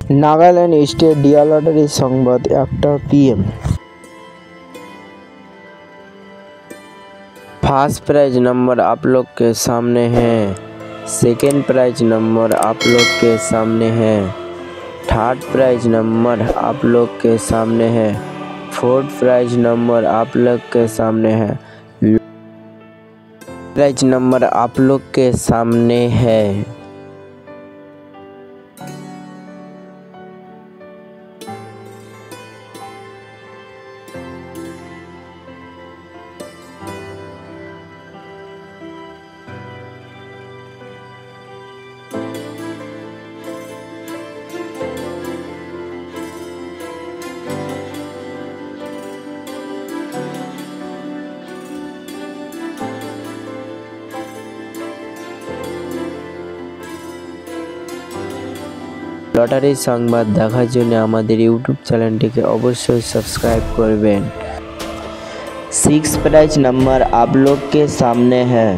Nagaland state डिया lottery संवाद একটা পিএম फर्स्ट प्राइज नंबर आप लोग के सामने है सेकेंड प्राइज नंबर आप लोग के सामने है थर्ड प्राइज नंबर आप लोग के सामने है फोर्थ प्राइज नंबर आप लोग के सामने है प्राइज नंबर आप लोग के सामने है লটারির সংবাদ দেখার জন্য আমাদের ইউটিউব চ্যানেলটিকে অবশ্যই सब्सक्राइब করবেন सिक्स प्राइज नंबर आप लोग के सामने है